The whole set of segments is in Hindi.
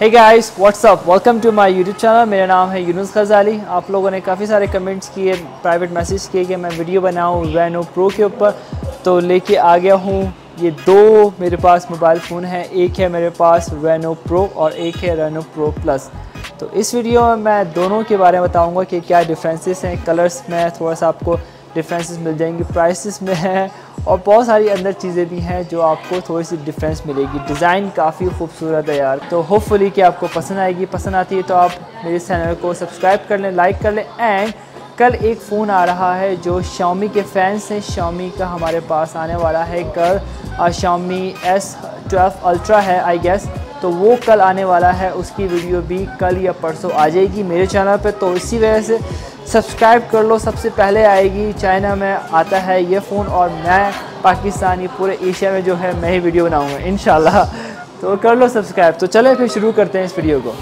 Hey guys what's up welcome to my YouTube channel मेरा नाम है यूनुस खजाली आप लोगों ने काफ़ी सारे कमेंट्स किए प्राइवेट मैसेज किए कि मैं वीडियो बनाऊँ रेनो प्रो के ऊपर। तो लेके आ गया हूँ। ये दो मेरे पास मोबाइल फ़ोन हैं। एक है मेरे पास रेनो प्रो और एक है रेनो प्रो प्लस तो इस वीडियो में मैं दोनों के बारे में बताऊँगा कि क्या डिफरेंसेस हैं कलर्स में थोड़ा सा आपको डिफरेंसेस मिल जाएँगे प्राइसेस में हैं और बहुत सारी अंदर चीज़ें भी हैं जो आपको थोड़ी सी डिफरेंस मिलेगी। डिज़ाइन काफ़ी खूबसूरत है यार। तो होपफुली कि आपको पसंद आएगी। पसंद आती है तो आप मेरे चैनल को सब्सक्राइब कर लें लाइक कर लें एंड कल एक फ़ोन आ रहा है जो शामी के फैंस हैं। शामी का हमारे पास आने वाला है कल। शामी एस ट्वेल्व अल्ट्रा है आई गेस तो वो कल आने वाला है। उसकी वीडियो भी कल या परसों आ जाएगी मेरे चैनल पे। तो इसी वजह से सब्सक्राइब कर लो। सबसे पहले आएगी चाइना में, आता है ये फ़ोन और मैं पाकिस्तानी पूरे एशिया में जो है, मैं ही वीडियो बनाऊँगा इन तो कर लो सब्सक्राइब। तो चले फिर शुरू करते हैं इस वीडियो को।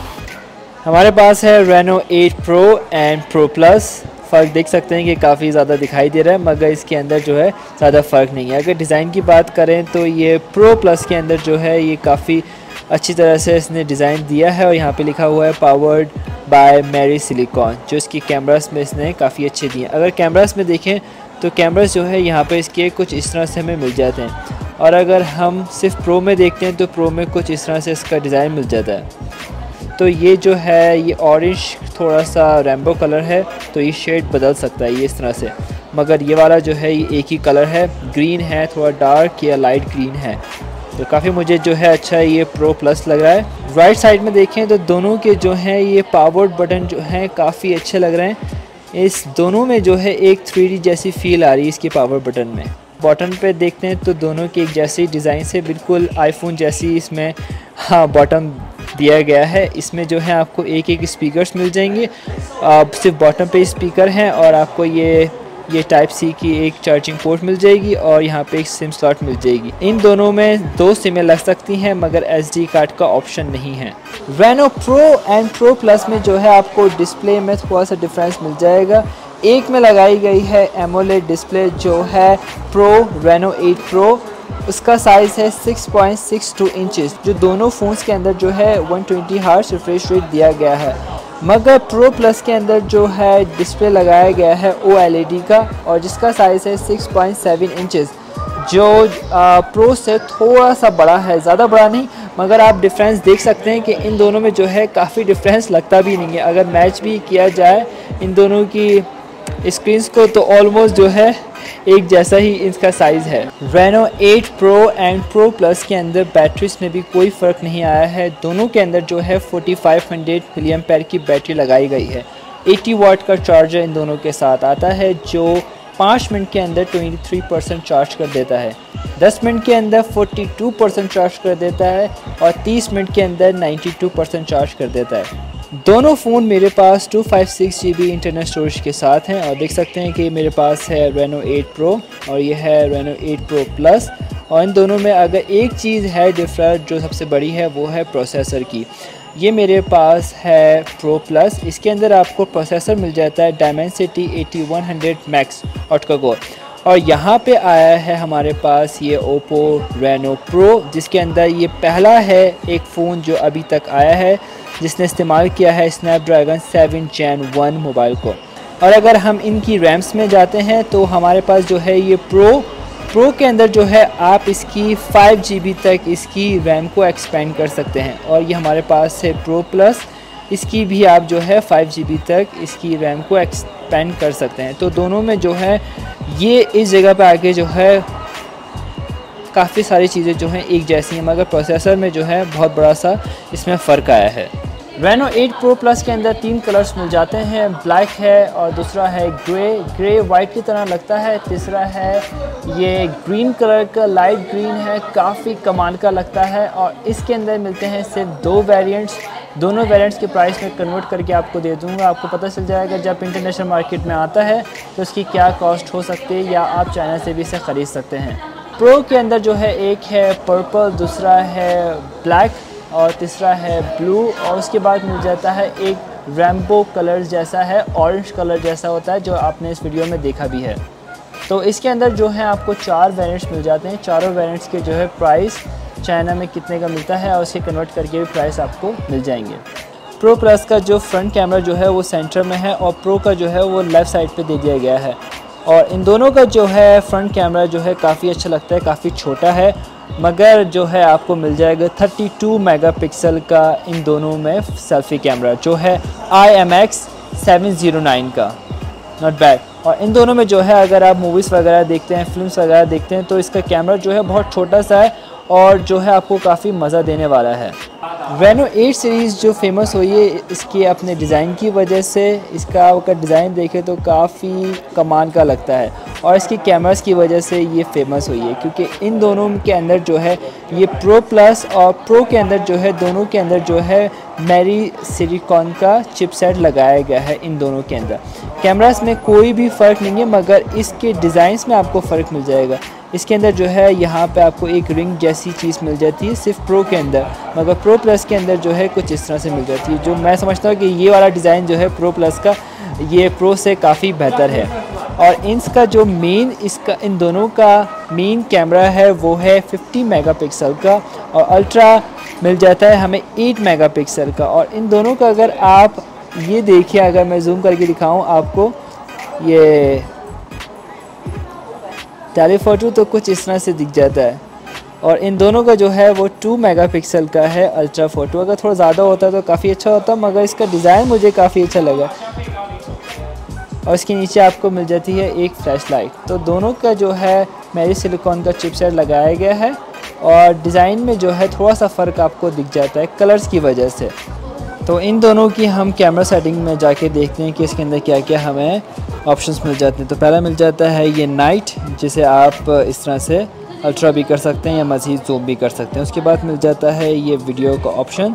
हमारे पास है Reno 8 pro and pro plus फ़र्क देख सकते हैं कि काफ़ी ज़्यादा दिखाई दे रहा है, मगर इसके अंदर जो है, ज़्यादा फ़र्क नहीं है। अगर डिज़ाइन की बात करें तो ये प्रो प्लस के अंदर जो है, ये काफ़ी अच्छी तरह से इसने डिज़ाइन दिया है और यहाँ पे लिखा हुआ है पावर्ड बाय मेरी सिलिकॉन जो इसकी कैमरास में इसने काफ़ी अच्छे दिए अगर कैमरास में देखें तो कैमरास जो है यहाँ पे इसके कुछ इस तरह से हमें मिल जाते हैं। और अगर हम सिर्फ़ प्रो में देखते हैं तो प्रो में कुछ इस तरह से इसका डिज़ाइन मिल जाता है। तो ये जो है, ये ऑरेंज थोड़ा सा रेम्बो कलर है तो ये शेड बदल सकता है ये इस तरह से। मगर ये वाला जो है, ये एक ही कलर है। ग्रीन है, थोड़ा डार्क या लाइट ग्रीन है। तो काफ़ी मुझे जो है अच्छा ये प्रो प्लस लग रहा है। राइट साइड में देखें तो दोनों के जो हैं ये पावर्ड बटन जो हैं काफ़ी अच्छे लग रहे हैं। इस दोनों में जो है एक थ्री जैसी फील आ रही है इसके पावर बटन में। बटन पे देखते हैं तो दोनों की एक जैसी डिज़ाइन से बिल्कुल आईफोन जैसी इसमें हाँ बटन दिया गया है। इसमें जो है आपको एक एक स्पीकर्स मिल जाएँगे। आप सिर्फ़ बॉटम पे स्पीकर हैं और आपको ये ये टाइप सी की एक चार्जिंग पोर्ट मिल जाएगी और यहाँ पे एक सिम स्लॉट मिल जाएगी। इन दोनों में दो सिमें लग सकती हैं, मगर एस कार्ड का ऑप्शन नहीं है। Reno pro and pro plus में जो है आपको डिस्प्ले में थोड़ा सा डिफरेंस मिल जाएगा। एक में लगाई गई है एमोलेड डिस्प्ले जो है प्रो रेनो 8 प्रो उसका साइज़ है 6.62 इंचेस जो दोनों फ़ोन्स के अंदर जो है 120 ट्वेंटी हार्स रिफ्रेश रेट दिया गया है। मगर प्रो प्लस के अंदर जो है डिस्प्ले लगाया गया है ओ एल का और जिसका साइज़ है 6.7 इंचेस जो आ, प्रो से थोड़ा सा बड़ा है ज़्यादा बड़ा नहीं मगर आप डिफरेंस देख सकते हैं कि इन दोनों में जो है काफ़ी डिफरेंस लगता भी नहीं है। अगर मैच भी किया जाए इन दोनों की स्क्रीन्स को तो ऑलमोस्ट जो है एक जैसा ही इसका साइज़ है। Reno 8 pro and pro plus के अंदर बैटरीज में भी कोई फ़र्क नहीं आया है। दोनों के अंदर जो है 4500 मिलियम पैर की बैटरी लगाई गई है। 80 वाट का चार्जर इन दोनों के साथ आता है, जो पाँच मिनट के अंदर 23 परसेंट चार्ज कर देता है। 10 मिनट के अंदर 42 परसेंट चार्ज कर देता है और 30 मिनट के अंदर 92 परसेंट चार्ज कर देता है। दोनों फ़ोन मेरे पास टू फाइव इंटरनेट स्टोरेज के साथ हैं और देख सकते हैं कि मेरे पास है रेनो 8 प्रो और यह है रेनो 8 प्रो प्लस और इन दोनों में अगर एक चीज़ है डिफरेंट जो सबसे बड़ी है वो है प्रोसेसर की। ये मेरे पास है प्रो प्लस इसके अंदर आपको प्रोसेसर मिल जाता है Dimensity eighty one hundred max ऑटका core और यहाँ पे आया है हमारे पास ये ओप्पो रेनो प्रो जिसके अंदर ये पहला है एक फ़ोन जो अभी तक आया है, जिसने इस्तेमाल किया है Snapdragon seven gen one mobile को। और अगर हम इनकी रैम्स में जाते हैं तो हमारे पास जो है ये प्रो प्रो के अंदर जो है आप इसकी फाइव जी तक इसकी रैम को एक्सपेंड कर सकते हैं। और ये हमारे पास है प्रो प्लस इसकी भी आप जो है फाइव जी तक इसकी रैम को एक्सपेंड कर सकते हैं। तो दोनों में जो है, ये इस जगह पे आके जो है, काफ़ी सारी चीज़ें जो हैं एक जैसी हैं, मगर प्रोसेसर में जो है बहुत बड़ा सा इसमें फ़र्क आया है। रेनो 8 प्रो प्लस के अंदर तीन कलर्स मिल जाते हैं। ब्लैक है और दूसरा है ग्रे ग्रे वाइट की तरह लगता है। तीसरा है, ये ग्रीन कलर का लाइट ग्रीन है। काफ़ी कमाल का लगता है और इसके अंदर मिलते हैं सिर्फ़ दो वेरिएंट्स दोनों वेरिएंट्स के प्राइस में कन्वर्ट करके आपको दे दूँगा, आपको पता चल जाएगा जब इंटरनेशनल मार्केट में आता है तो उसकी क्या कॉस्ट हो सकती है या आप चाइना से भी इसे ख़रीद सकते हैं। प्रो के अंदर जो है, एक है पर्पल दूसरा है ब्लैक और तीसरा है ब्लू और उसके बाद मिल जाता है एक रैम्बो कलर जैसा है ऑरेंज कलर जैसा होता है, जो आपने इस वीडियो में देखा भी है। तो इसके अंदर जो है, आपको चार वेरिएंट्स मिल जाते हैं। चारों वेरिएंट्स के जो है प्राइस चाइना में कितने का मिलता है और उसे कन्वर्ट करके भी प्राइस आपको मिल जाएँगे। प्रो प्लस का जो फ्रंट कैमरा जो है, वो सेंटर में है और प्रो का जो है, वो लेफ़्ट साइड पे दे दिया गया है। और इन दोनों का जो है फ्रंट कैमरा जो है, काफ़ी अच्छा लगता है, काफ़ी छोटा है, मगर जो है, आपको मिल जाएगा 32 मेगापिक्सल का इन दोनों में सेल्फ़ी कैमरा जो है I M X seven zero nine का। नॉट बैड और इन दोनों में जो है, अगर आप मूवीज़ वगैरह देखते हैं फिल्म्स वगैरह देखते हैं तो इसका कैमरा जो है, बहुत छोटा सा है और जो है आपको काफ़ी मज़ा देने वाला है। वेनो 8 सीरीज़ जो फ़ेमस हुई है, इसके अपने डिज़ाइन की वजह से इसका अगर डिज़ाइन देखें तो काफ़ी कमान का लगता है। और इसके कैमरास की वजह से ये फ़ेमस हुई है, क्योंकि इन दोनों के अंदर जो है, ये प्रो प्लस और प्रो के अंदर जो है, दोनों के अंदर जो है मेरी सिलिकॉन का चिपसेट लगाया गया है इन दोनों के अंदर। कैमरास में कोई भी फ़र्क नहीं है, मगर इसके डिज़ाइंस में आपको फ़र्क मिल जाएगा। इसके अंदर जो है, यहाँ पे आपको एक रिंग जैसी चीज़ मिल जाती है, सिर्फ़ प्रो के अंदर। मगर प्रो प्लस के अंदर जो है कुछ इस तरह से मिल जाती है, जो मैं समझता हूँ कि ये वाला डिज़ाइन जो है प्रो प्लस का, ये प्रो से काफ़ी बेहतर है। और इनका जो मेन इसका, इन दोनों का मेन कैमरा है, वो है 50 मेगापिक्सल का और अल्ट्रा मिल जाता है हमें 8 मेगापिक्सल का। और इन दोनों का अगर आप ये देखिए, अगर मैं जूम करके दिखाऊँ आपको, ये टेलीफोटो तो कुछ इस तरह से दिख जाता है। और इन दोनों का जो है वो टू मेगापिक्सल का है अल्ट्रा फ़ोटो अगर थोड़ा ज़्यादा होता तो काफ़ी अच्छा होता, मगर इसका डिज़ाइन मुझे काफ़ी अच्छा लगा। और इसके नीचे आपको मिल जाती है एक फ्लैश लाइट तो दोनों का जो है मेरी सिलिकॉन का चिपसेट लगाया गया है और डिज़ाइन में जो है थोड़ा सा फ़र्क आपको दिख जाता है कलर्स की वजह से। तो इन दोनों की हम कैमरा सेटिंग में जाके देखते हैं कि इसके अंदर क्या क्या हमें ऑप्शंस मिल जाते हैं। तो पहला मिल जाता है ये नाइट जिसे आप इस तरह से अल्ट्रा भी कर सकते हैं या मज़ीद जूम भी कर सकते हैं। उसके बाद मिल जाता है ये वीडियो का ऑप्शन।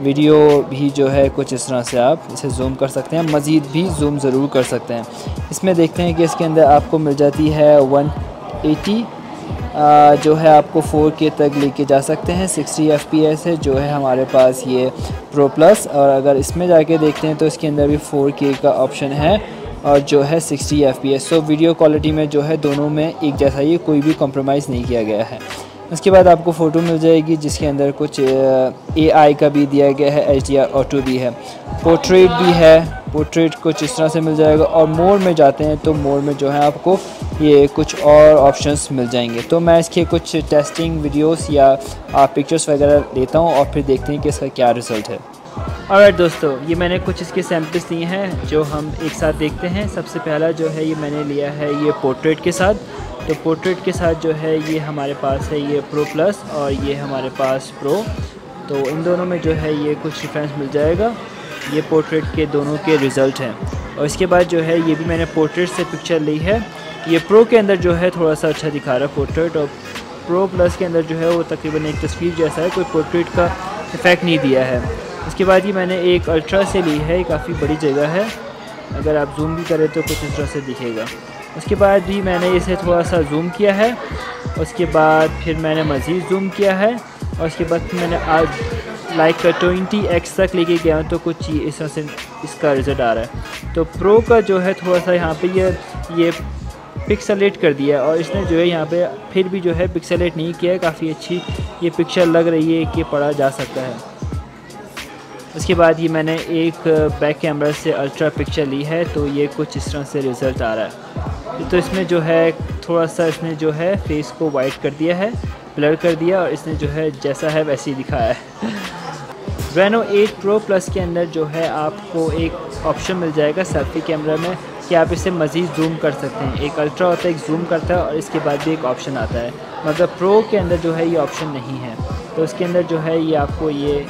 वीडियो भी जो है कुछ इस तरह से आप इसे जूम कर सकते हैं, मज़ीद भी जूम ज़रूर कर सकते हैं। इसमें देखते हैं कि इसके अंदर आपको मिल जाती है 180 जो है आपको 4K तक लेके जा सकते हैं। 60 एफ़ पी एस है, जो है हमारे पास ये प्रो प्लस और अगर इसमें जाके देखते हैं तो इसके अंदर भी 4K का ऑप्शन है। और जो है 60 एफ़ सो वीडियो क्वालिटी में जो है दोनों में एक जैसा ही कोई भी कॉम्प्रोमाइज़ नहीं किया गया है। उसके बाद आपको फ़ोटो मिल जाएगी, जिसके अंदर कुछ ए आई का भी दिया गया है एच डी आर ऑटो भी है। पोर्ट्रेट भी है पोर्ट्रेट कुछ इस तरह से मिल जाएगा। और मोड में जाते हैं तो मोड में जो है आपको ये कुछ और ऑप्शंस मिल जाएँगे। तो मैं इसके कुछ टेस्टिंग वीडियोस या पिक्चर्स वगैरह लेता हूँ और फिर देखते हैं कि इसका क्या रिज़ल्ट है। और दोस्तों, ये मैंने कुछ इसके सैम्पल्स लिए हैं, जो हम एक साथ देखते हैं। सबसे पहला जो है, ये मैंने लिया है ये पोर्ट्रेट के साथ। तो पोर्ट्रेट के साथ जो है, ये हमारे पास है ये प्रो प्लस और ये हमारे पास प्रो तो इन दोनों में जो है, ये कुछ डिफरेंस मिल जाएगा। ये पोर्ट्रेट के दोनों के रिज़ल्ट हैं। और इसके बाद जो है, ये भी मैंने पोर्ट्रेट से पिक्चर ली है। ये प्रो के अंदर जो है, थोड़ा सा अच्छा दिखा रहा है पोर्ट्रेट और प्रो प्लस के अंदर जो है, वो तकरीबन एक तस्वीर जैसा है, कोई पोर्ट्रेट का इफ़ेक्ट नहीं दिया है। उसके बाद ही मैंने एक अल्ट्रा से ली है काफ़ी बड़ी जगह है। अगर आप जूम भी करें तो कुछ इस तरह से दिखेगा। उसके बाद भी मैंने इसे थोड़ा सा जूम किया है, उसके बाद फिर मैंने मज़ीद जूम किया है, और उसके बाद मैंने आज लाइक ट्वेंटी एक्स तक लेके गया तो कुछ इस तरह से इसका रिज़ल्ट आ रहा है। तो प्रो का जो है थोड़ा सा यहाँ पे ये ये पिक्सलेट कर दिया है, और इसने जो है यहाँ पे फिर भी जो है पिक्सलेट नहीं किया है, काफ़ी अच्छी ये पिक्चर लग रही है कि पढ़ा जा सकता है। उसके बाद ये मैंने एक बैक कैमरा से अल्ट्रा पिक्चर ली है तो ये कुछ इस तरह से रिज़ल्ट आ रहा है। तो इसमें जो है थोड़ा सा इसने जो है फेस को वाइट कर दिया है ब्लर कर दिया और इसने जो है जैसा है वैसे ही दिखाया है। वेनो 8 प्रो प्लस के अंदर जो है आपको एक ऑप्शन मिल जाएगा सेल्फी कैमरा में कि आप इसे मज़ीद जूम कर सकते हैं। एक अल्ट्रा होता है, एक जूम करता है और इसके बाद भी एक ऑप्शन आता है। मगर प्रो के अंदर जो है ये ऑप्शन नहीं है। तो उसके अंदर जो है ये आपको ये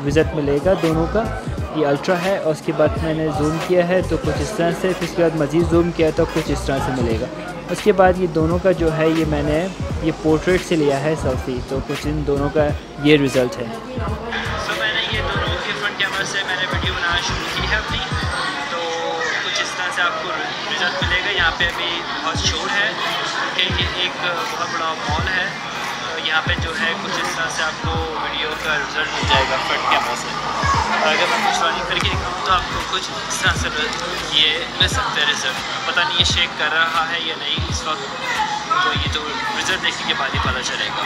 विज़िट मिलेगा दोनों का। ये अल्ट्रा है और उसके बाद मैंने जूम किया है तो कुछ इस तरह से, फिर उसके बाद मज़ीद जूम किया तो कुछ इस तरह से मिलेगा। उसके बाद ये दोनों का जो है, ये मैंने, ये पोर्ट्रेट से लिया है सेल्फी तो कुछ इन दोनों का ये रिज़ल्ट है। मैंने ये दोनों से मैंने वीडियो बनाना शुरू की है तो कुछ इस तरह से आपको रिज़ल्ट मिलेगा। यहाँ पे अभी बहुत शोर है। क्योंकि एक बहुत बड़ा मॉल यहाँ पे जो है कुछ इस तरह से आपको वीडियो का रिज़ल्ट मिल जाएगा फ्रंट कैमरा से। और अगर मैं कुछ रनिंग करके दिखाऊँ तो आपको कुछ इस तरह से ये मिल सकता है रिज़ल्ट पता नहीं ये शेक कर रहा है या नहीं, इस वक्त तो ये तो रिज़ल्ट देखने के बाद ही पता चलेगा।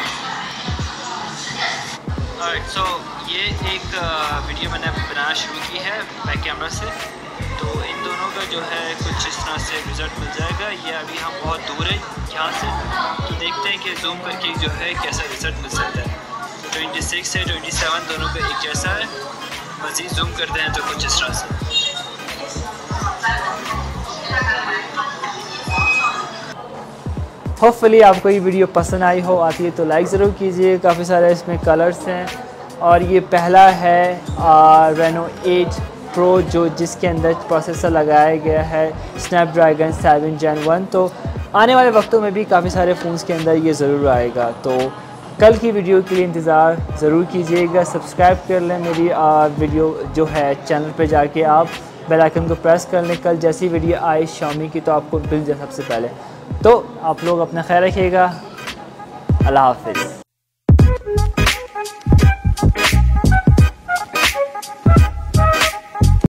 सो ये एक वीडियो मैंने बनाना शुरू की है बैक कैमरा से। का जो है कुछ इस तरह से रिज़ल्ट मिल जाएगा। ये अभी हम बहुत दूर है यहाँ से। तो देखते हैं कि जूम करके जो है कैसा रिज़ल्ट मिल सकता है। ट्वेंटी सिक्स है ट्वेंटी सेवन दोनों का एक जैसा है। मज़ीद जूम करते हैं तो कुछ इस तरह से। होपफुली आपको ये वीडियो पसंद आई हो। आती है तो लाइक ज़रूर कीजिए। काफ़ी सारे इसमें कलर्स हैं। और ये पहला है रेनो 8 प्रो जो जिसके अंदर प्रोसेसर लगाया गया है स्नैपड्रैगन सेवन जैन वन तो आने वाले वक्तों में भी काफ़ी सारे फ़ोन्स के अंदर ये ज़रूर आएगा। तो कल की वीडियो के लिए इंतज़ार ज़रूर कीजिएगा। सब्सक्राइब कर लें मेरी आ, वीडियो जो है चैनल पर जाके आप बेल आइकन को प्रेस कर लें। कल जैसी वीडियो आए शामी की तो आपको मिल जाए सबसे पहले। तो आप लोग अपना ख्याल रखिएगा। अल्लाह हाफिज़।